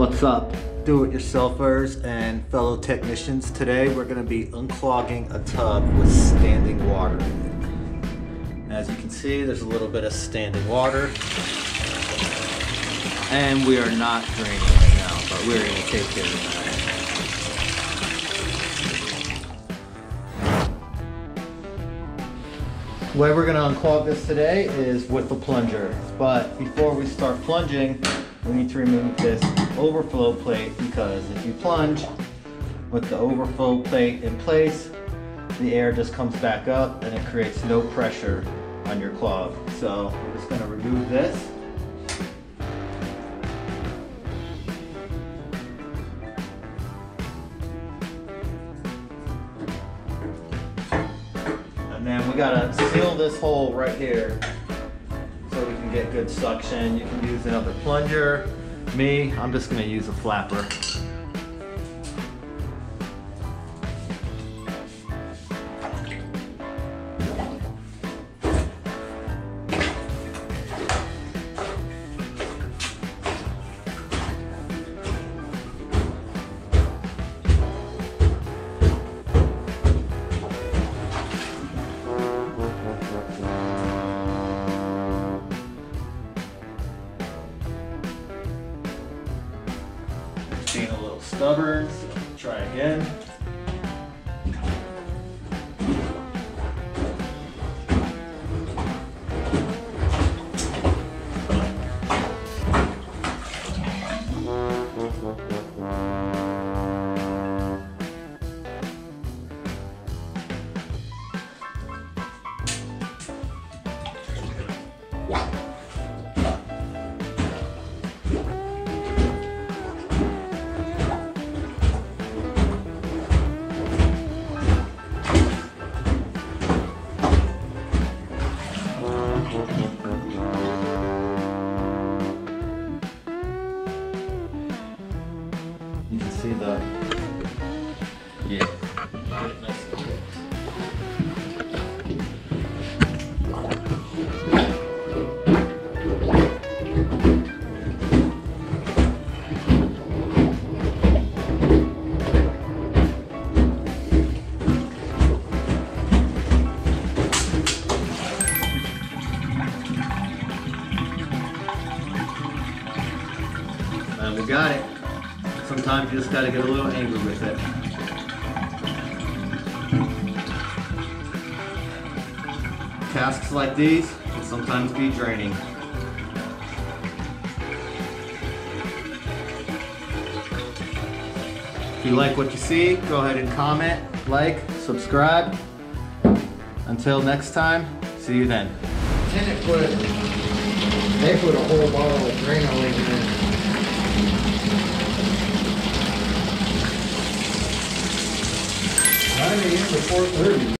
What's up, do-it-yourselfers and fellow technicians? Today we're gonna be unclogging a tub with standing water. As you can see, there's a little bit of standing water. And we are not draining right now, but we're gonna take care of that. The way we're gonna unclog this today is with the plunger. But before we start plunging, we need to remove this overflow plate because if you plunge with the overflow plate in place, the air just comes back up and it creates no pressure on your clog. So we're just gonna remove this. And then we gotta seal this hole right here so we can get good suction. You can use another plunger. Me, I'm just gonna use a flapper. Being a little stubborn, so try again. See the yeah. And we got it. Sometimes you just gotta get a little angry with it. Tasks like these can sometimes be draining. If you like what you see, go ahead and comment, like, subscribe. Until next time, see you then. Put, they put a whole bottle of Drano in there. To four thirty.